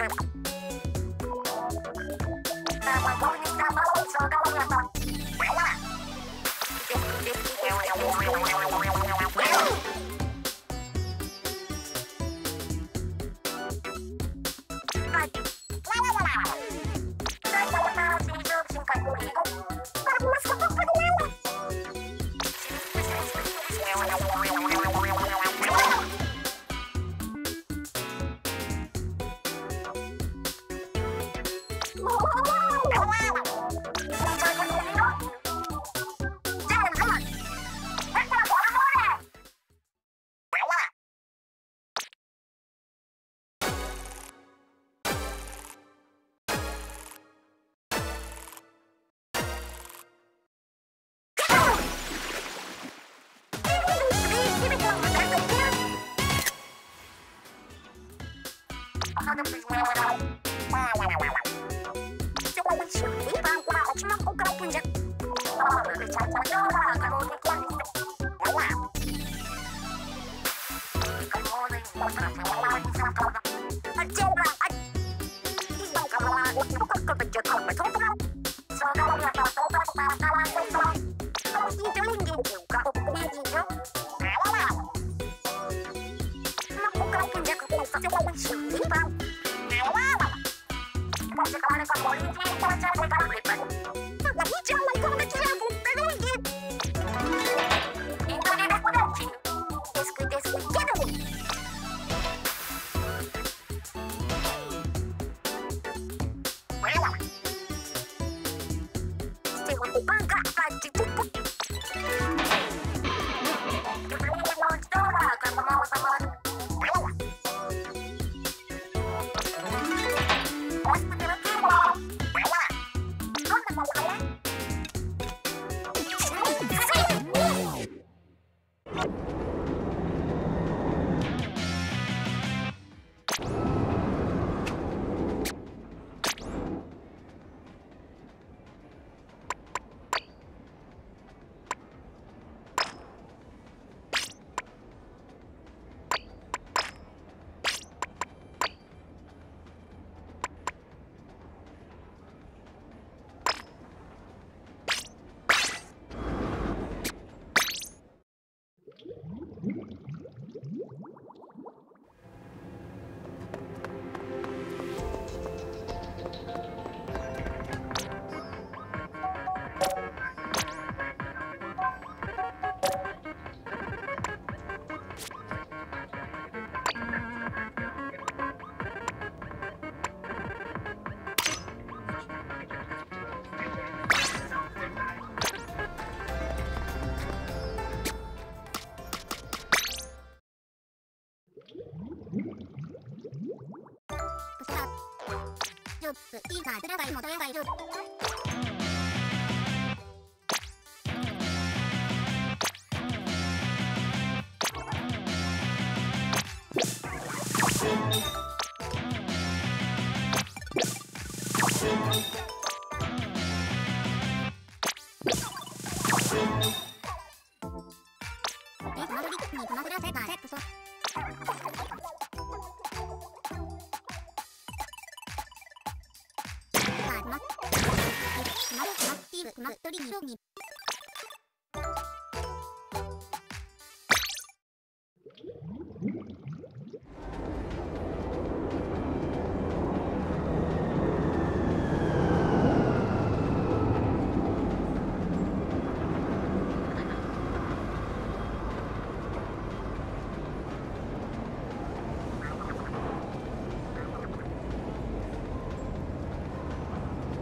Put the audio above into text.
Thank you. Another place where I Thank you. 丈夫いいか裏がいいもやリッにラーーセットソまるまっきゅうに。